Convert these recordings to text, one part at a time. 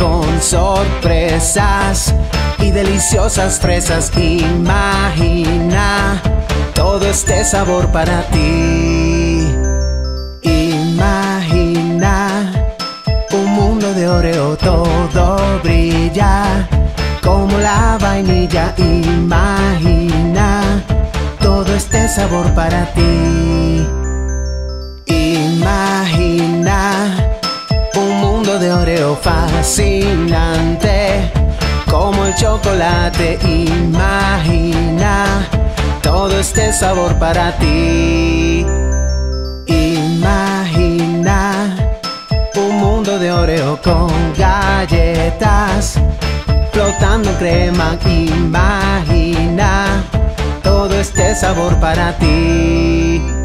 con sorpresas y deliciosas fresas. Imagina todo este sabor para ti. Imagina un mundo de Oreo, todo brilla como la vainilla. Imagina todo este sabor para ti. Fascinante como el chocolate. Imagina todo este sabor para ti. Imagina un mundo de Oreo con galletas flotando crema. Imagina todo este sabor para ti.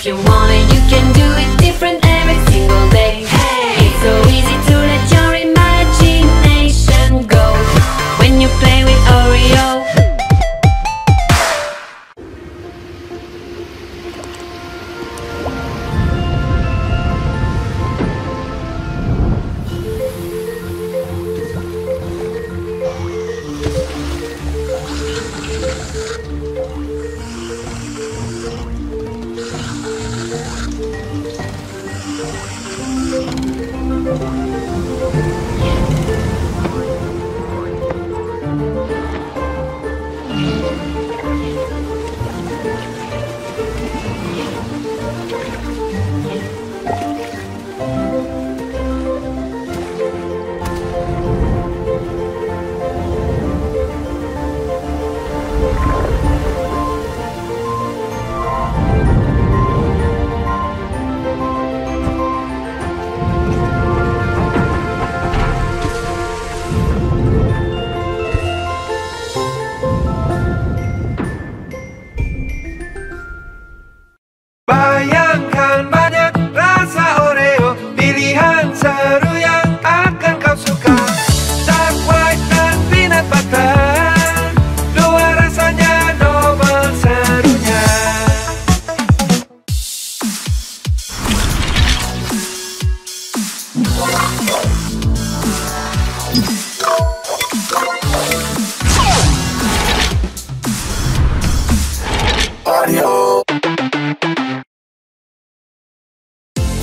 If you want it, you can do it different every single day. Hey, it's so easy to let your imagination go when you play with Oreo.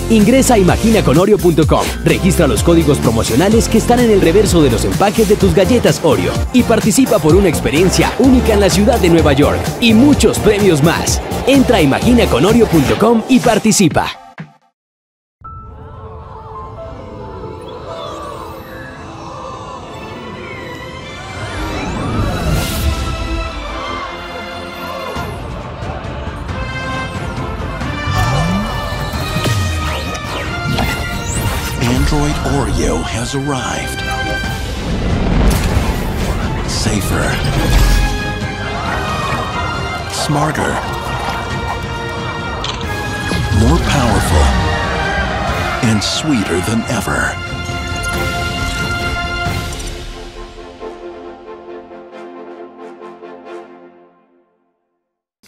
Ingresa a imaginaconoreo.com, registra los códigos promocionales que están en el reverso de los empaques de tus galletas Oreo y participa por una experiencia única en la ciudad de Nueva York y muchos premios más. Entra a imaginaconoreo.com y participa. Android Oreo has arrived. Safer. Smarter. More powerful. And sweeter than ever.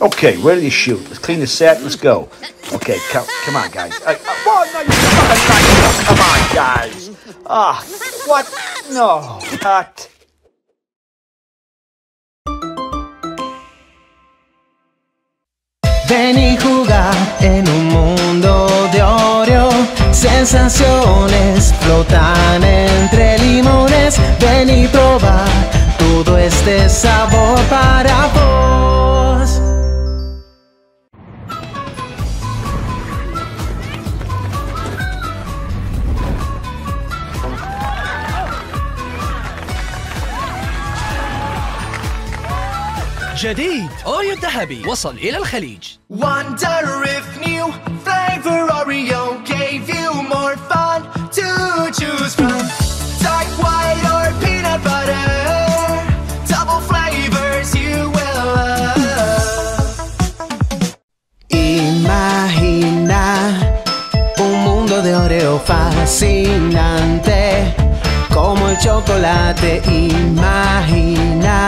Okay, ready to shoot. Let's clean the set. Let's go. Okay, come, come on, guys. Uh, uh, come on, guys. Ah, what? No, cut. Ven y juega en un mundo de Oreo. Sensaciones flotan entre limones. Ven y proba todo este sabor para vos. جديد أوريو الذهبي وصل إلى الخليج Wonder if new flavor Oreo gave you more fun to choose from. Dark white or peanut butter, double flavors you will love. Imagina un mundo fascinante como el chocolate. Imagina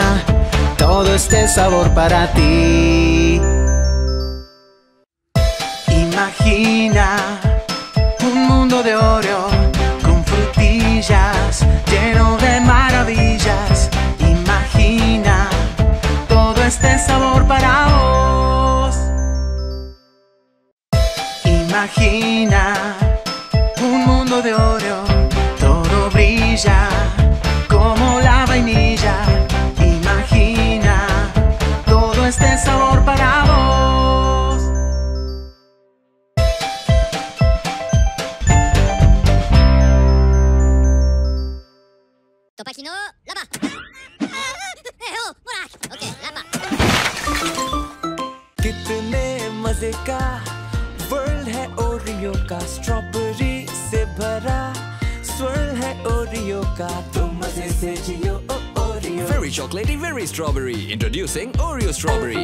todo este sabor para ti. Imagina un mundo de Oreo con frutillas lleno de maravillas. Imagina todo este sabor para vos. Imagina un mundo de Oreo, todo brilla sabor para vos. Chocolatey Very Strawberry. Introducing Oreo Strawberry.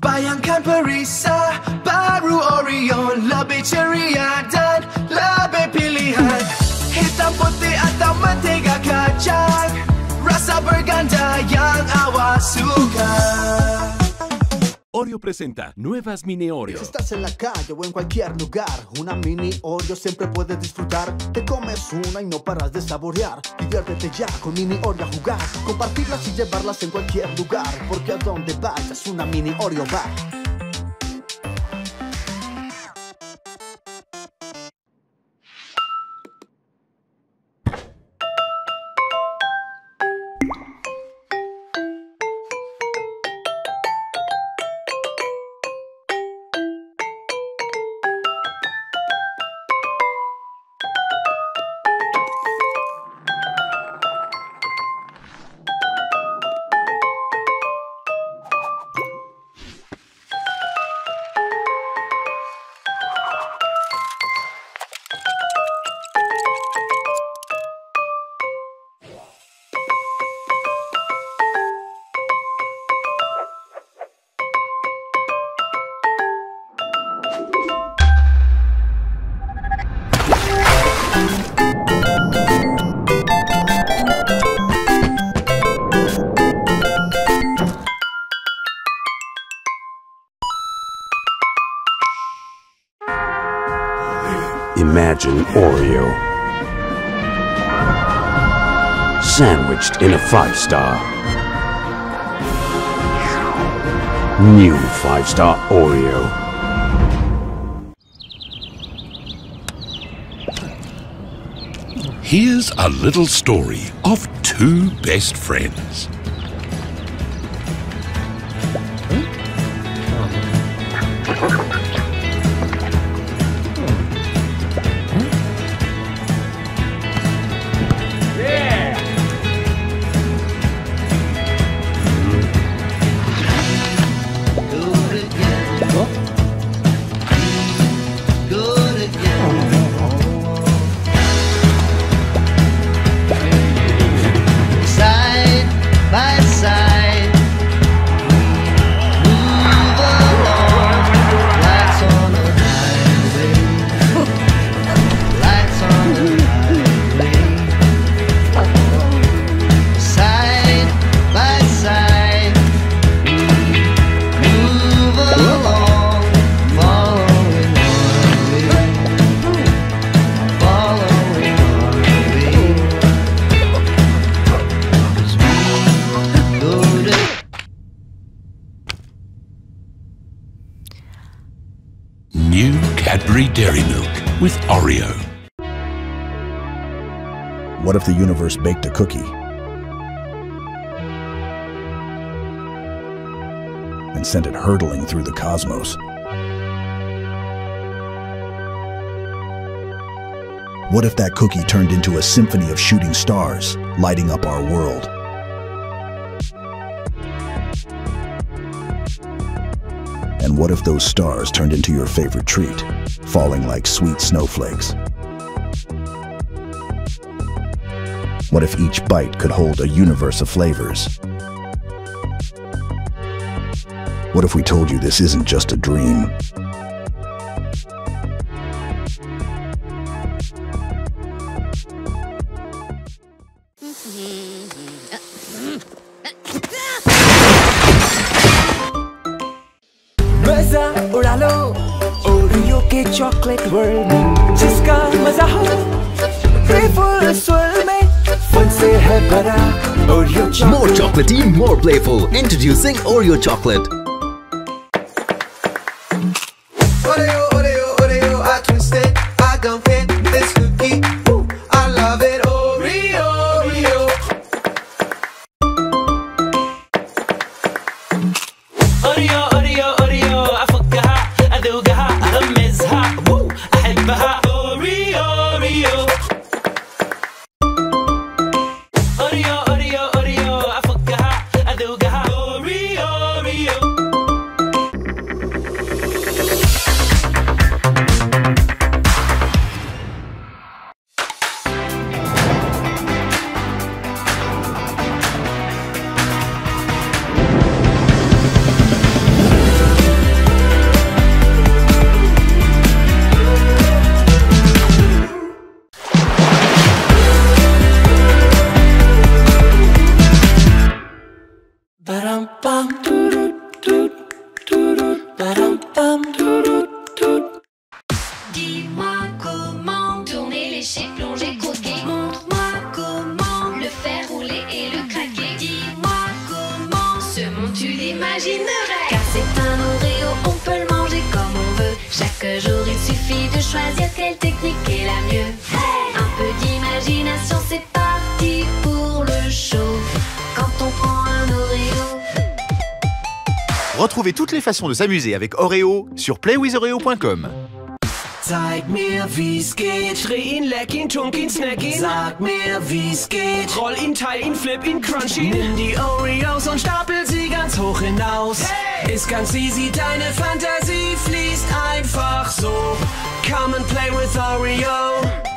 Bayangkan perisa, baru Oreo, lebih ceria dan lebih pilihan Hitam putih atau mentega kacang Rasa berganda yang awak suka Oreo presenta nuevas mini Oreo. Si estás en la calle o en cualquier lugar, una mini Oreo siempre puedes disfrutar. Te comes una y no paras de saborear. Diviértete ya con mini Oreo a jugar. Compartirlas y llevarlas en cualquier lugar. Porque a donde vayas, una mini Oreo va. Imagine Oreo. Sandwiched in a five star. New five star Oreo. Here's a little story of two best friends. Cadbury Dairy Milk with Oreo. What if the universe baked a cookie? And sent it hurtling through the cosmos? What if that cookie turned into a symphony of shooting stars, lighting up our world? And what if those stars turned into your favorite treat, falling like sweet snowflakes. What if each bite could hold a universe of flavors? What if we told you this isn't just a dream? Introducing Oreo chocolate. Façons de s'amuser avec Oreo sur playwithoreo.com. Zeig mir, wie's geht. Dreh ihn, leck ihn, tunk ihn, snack ihn. Sag mir, wie's geht. Roll ihn, teil ihn, flip ihn, crunch ihn. Nimm die Oreos und stapel sie ganz hoch hinaus. Ist ganz easy, deine Fantasie fließt einfach so. Come and play with Oreo.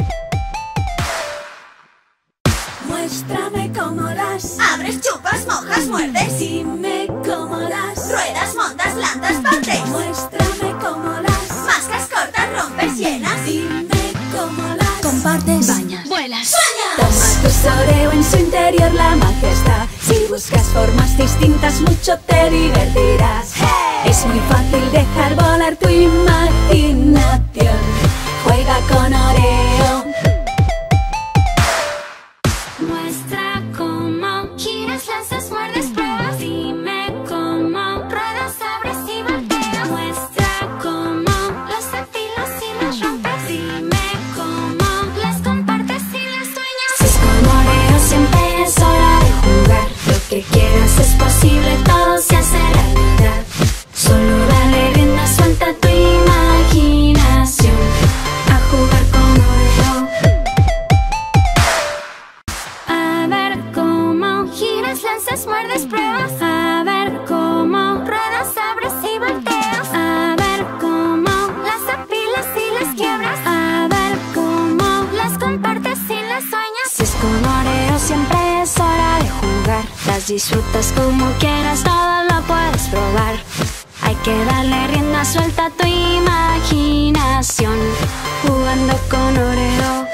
Muéstrame cómo las abres, chupas, mojas, muerdes. Dime cómo las ruedas, montas, landas, partes. Muéstrame cómo las mascas, cortas, rompes, llenas. Dime cómo las compartes, bañas, vuelas, sueñas. Toma tu Oreo en su interior, la magia está. Si buscas formas distintas, mucho te divertirás. Disfrutas como quieras, todo lo puedes probar. Hay que darle rienda suelta a tu imaginación. Jugando con Oreo.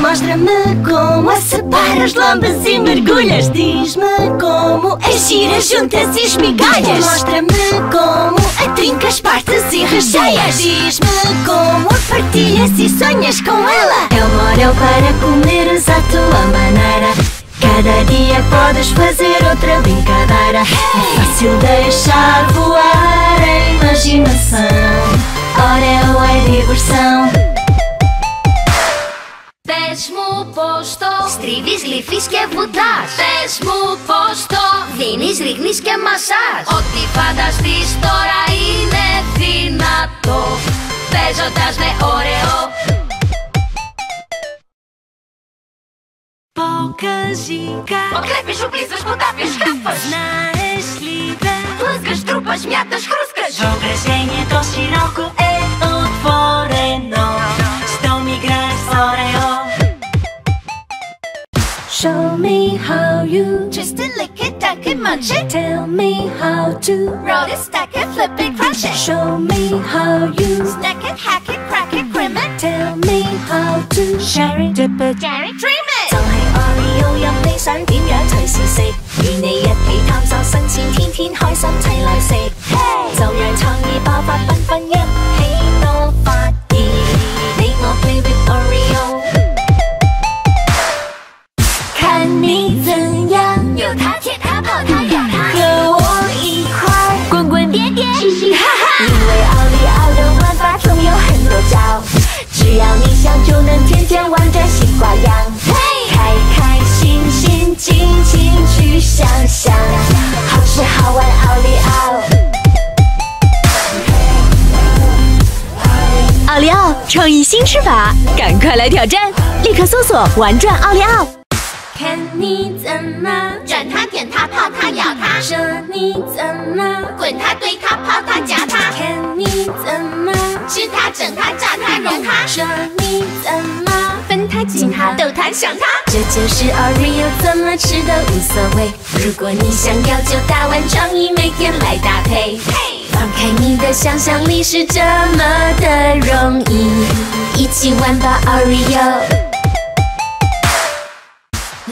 Mostra-me como a separas lambas e mergulhas. Diz-me como as giras juntas e esmigalhas. Mostra-me como a trincas, partes e recheias. Diz-me como a partilhas e sonhas com ela. É uma Oreo para comeres à tua maneira. Cada dia podes fazer outra brincadeira. É fácil deixar voar a imaginação. Oreo é diversão. Πες μου πως το στρίβεις, γλυφείς και βουτάς Πες μου πως το δίνεις, ρίχνεις και μασάς Ό,τι φανταστείς τώρα είναι δυνατό Παίζοντας με ωραίο kazika Odlepisz, ublizujesz, potapiesz, chwytasz Znaleźli Pluzgasz, trupasz, miatasz, chruskasz. Wyobrażenie to szeroko, e otworeno Z tą mi grasz z Oreo. Show me how you Czysty, it, munch it. Tell me how to Roll it, stack it, flip it, crunch it Show me how you Snack it, hack it, crack it, grim it Tell me how to Share it, dip it, Jerry, dream. Oreo 任你想點樣隨時食，與你一起探索新鮮，天天開心齊來食。就讓創意爆發，繽紛一起多發現。你我 play with Oreo。看你怎样，有它舔它泡他咬他，和我一块儿滚滚叠叠，嘻嘻哈哈。因为奥利奥的玩法总有很多招，只要你想就能天天玩着新花样。开开去想象，好吃好玩奥利奥。奥利奥创意新吃法，赶快来挑战！立刻搜索“玩转奥利奥”。看你怎么转它、点它、泡它、咬它；说你怎么滚它、堆它、泡它、夹它；看你怎么吃它、整它、炸它、融它；说你怎么分它、紧它、逗它、想它。这就是 Oreo，怎么吃都无所谓。如果你想要，就大玩创意，每天来搭配。放开你的想象力是这么的容易，一起玩吧 Oreo。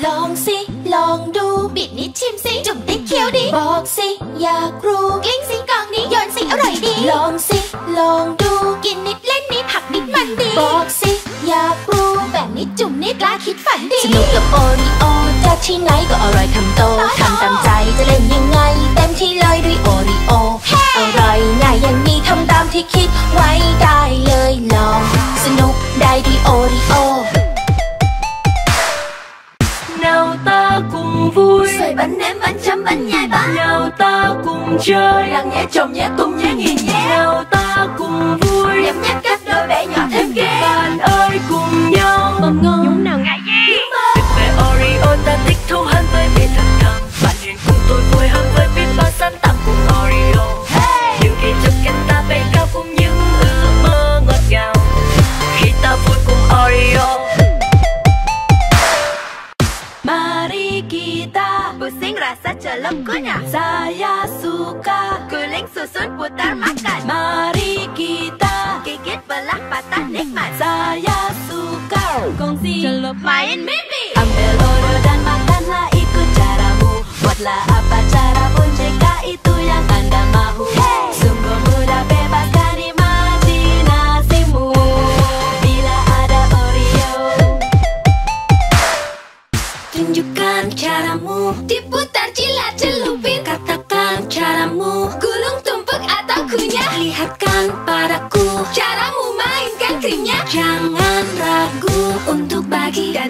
ลองสิ ลองดู บิดนิดชิมสิ จุ่มติดเคี้ยวดิ บอกสิ อยากรู้กลิ้งสิกล่องนี้โยนสิ อร่อยดี ลองสิ ลองดู กินนิดเล่นนิดหักนิดมันดี บอกสิ อยากรู้แบ่งนิดจุ่มนิดกล้าคิดฝันดี สนุกกับโอริโอจะที่ไหนก็อร่อยคำโตทำตามใจจะเล่นยังไง เต็มที่เลยด้วยโอริโอ อร่อยง่ายอย่างนี้ทำตามที่คิดไว้ได้เลยลอง สนุกได้ด้วยโอริโอ nào ta cùng vui Xoay bánh ném bánh chấm bánh nhai bánh nào ta cùng chơi Lặng nhẹ chồng nhẹ tung nhẹ nghiền nhẹ nào ta cùng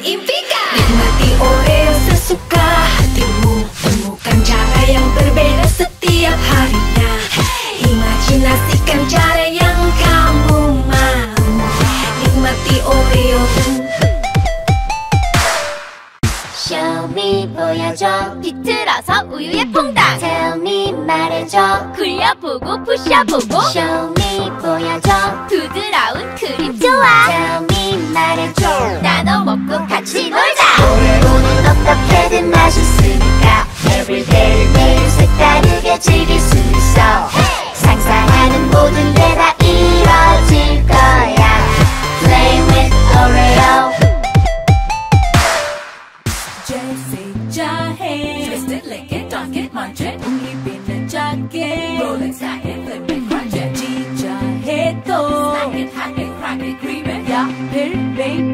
impikan Nikmati Oreo sesuka hatimu Temukan cara yang berbeda setiap harinya Imajinasikan cara yang kamu mau Nikmati Oreo Show me 보여줘 비틀어서 우유에 퐁당 Tell me 말해줘 굴려보고 부셔보고 Show me 보여줘 부드러운 크림 좋아 말해줘. 나눠 먹고 같이 놀자. 오레오는 어떻게든 맛있으니까 Everyday 매일 색다르게 즐길 수 있어. 상상하는 모든 cream it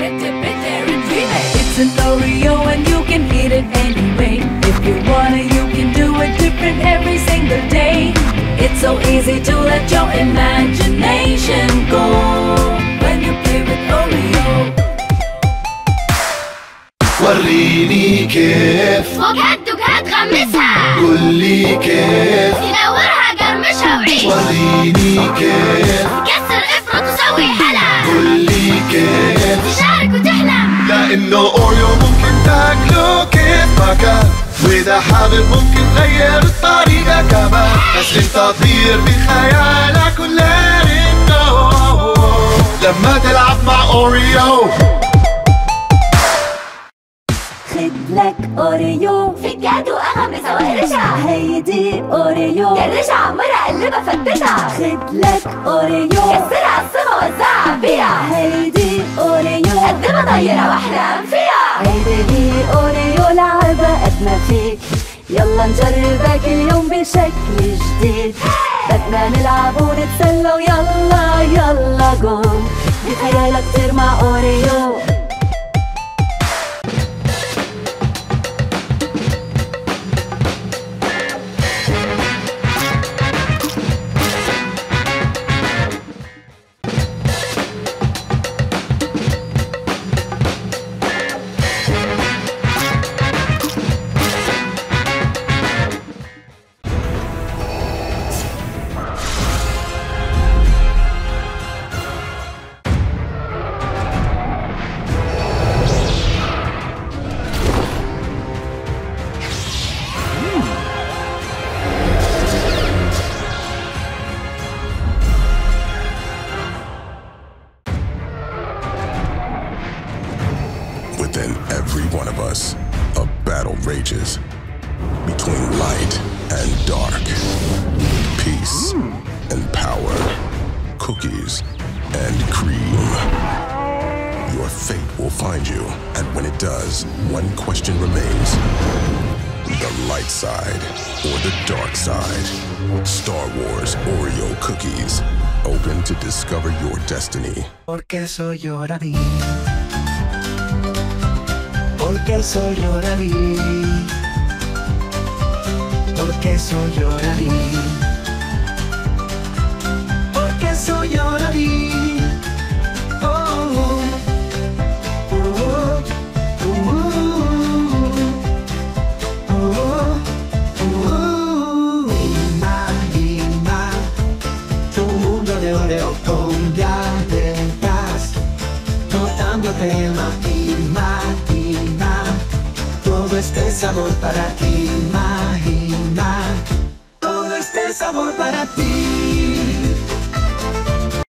It's an Oreo and you can eat it anyway. If you wanna, you can do it different every single day. It's so easy to let your imagination go when you play with Oreo. وريني كيف فوق هالدوق هتغمسها قولي كيف تنورها قرمشها وعيش وريني كيف لأنه أوريو ممكن تاكله كيف كان وإذا حابب ممكن تغير الطريقة كمان بس انت تطير بخيالك ولا لما تلعب مع أوريو. خدلك أوريو. في الجاتو اغمس وقرشها هيدي أوريو. قرشها عمرها قلبها فتشها خدلك أوريو. كسرها الصفا وزعها فيها هيدي أوريو. قد ما طيرها واحلام فيها هيدي هي أوريو. لعبة قد ما فيك. يلا نجربك اليوم بشكل جديد. بدنا نلعب ونتسلى. ويلا يلا جو بخيالك مع أوريو. To discover your destiny. Porque soy Porque soy Porque soy Porque soy sabor para ti Imagina. Todo este sabor para ti